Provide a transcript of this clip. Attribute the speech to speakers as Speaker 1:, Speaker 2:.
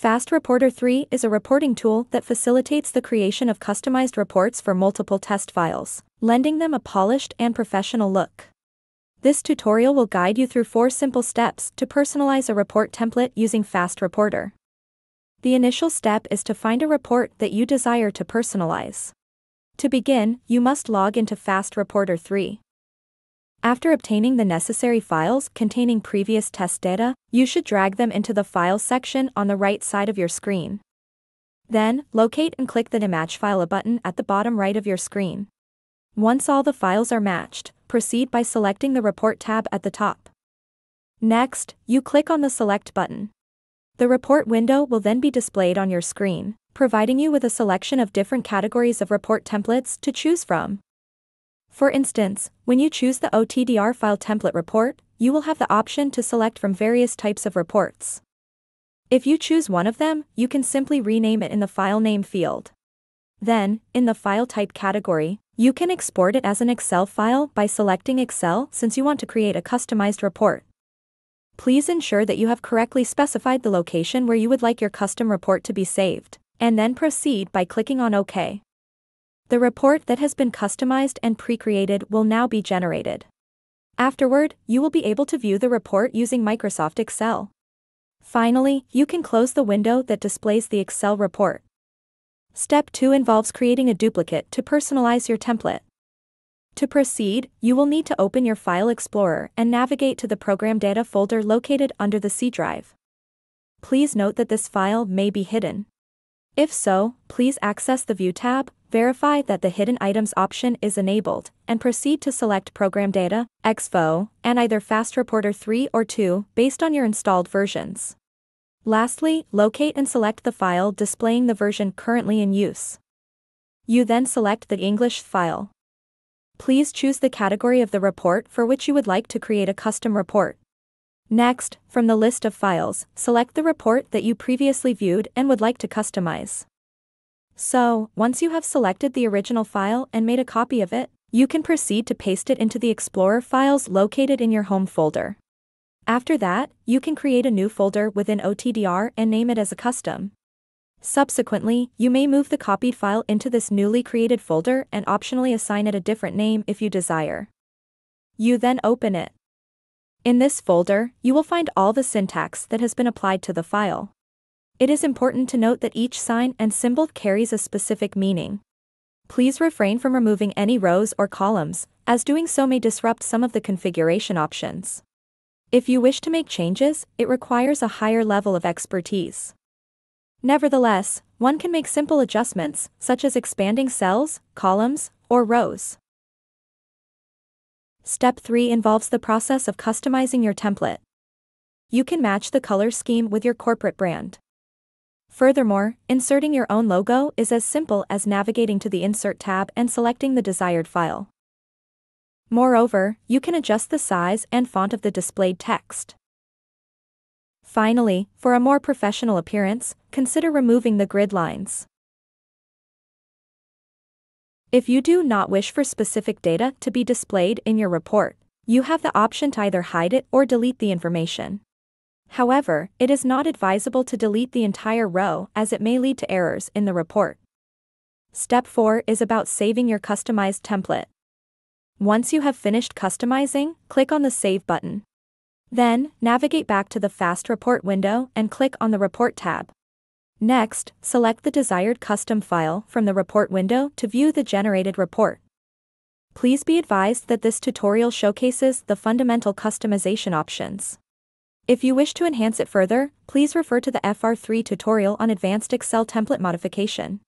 Speaker 1: Fast Reporter 3 is a reporting tool that facilitates the creation of customized reports for multiple test files, lending them a polished and professional look. This tutorial will guide you through four simple steps to personalize a report template using Fast Reporter. The initial step is to find a report that you desire to personalize. To begin, you must log into Fast Reporter 3. After obtaining the necessary files containing previous test data, you should drag them into the Files section on the right side of your screen. Then, locate and click the To Match File button at the bottom right of your screen. Once all the files are matched, proceed by selecting the Report tab at the top. Next, you click on the Select button. The report window will then be displayed on your screen, providing you with a selection of different categories of report templates to choose from. For instance, when you choose the OTDR file template report, you will have the option to select from various types of reports. If you choose one of them, you can simply rename it in the file name field. Then, in the file type category, you can export it as an Excel file by selecting Excel since you want to create a customized report. Please ensure that you have correctly specified the location where you would like your custom report to be saved, and then proceed by clicking on OK. The report that has been customized and pre-created will now be generated. Afterward, you will be able to view the report using Microsoft Excel. Finally, you can close the window that displays the Excel report. Step 2 involves creating a duplicate to personalize your template. To proceed, you will need to open your File Explorer and navigate to the Program Data folder located under the C drive. Please note that this file may be hidden. If so, please access the View tab, verify that the Hidden Items option is enabled, and proceed to select Program Data, EXFO, and either Fast Reporter 3 or 2 based on your installed versions. Lastly, locate and select the file displaying the version currently in use. You then select the English file. Please choose the category of the report for which you would like to create a custom report. Next, from the list of files, select the report that you previously viewed and would like to customize. So, once you have selected the original file and made a copy of it, you can proceed to paste it into the Explorer files located in your home folder. After that, you can create a new folder within OTDR and name it as a custom. Subsequently, you may move the copied file into this newly created folder and optionally assign it a different name if you desire. You then open it. In this folder, you will find all the syntax that has been applied to the file. It is important to note that each sign and symbol carries a specific meaning. Please refrain from removing any rows or columns, as doing so may disrupt some of the configuration options. If you wish to make changes, it requires a higher level of expertise. Nevertheless, one can make simple adjustments, such as expanding cells, columns, or rows. Step 3 involves the process of customizing your template. You can match the color scheme with your corporate brand. Furthermore, inserting your own logo is as simple as navigating to the Insert tab and selecting the desired file. Moreover, you can adjust the size and font of the displayed text. Finally, for a more professional appearance, consider removing the grid lines. If you do not wish for specific data to be displayed in your report, you have the option to either hide it or delete the information. However, it is not advisable to delete the entire row as it may lead to errors in the report. Step 4 is about saving your customized template. Once you have finished customizing, click on the Save button. Then, navigate back to the Fast Report window and click on the Report tab. Next, select the desired custom file from the report window to view the generated report. Please be advised that this tutorial showcases the fundamental customization options. If you wish to enhance it further, please refer to the FR3 tutorial on advanced Excel template modification.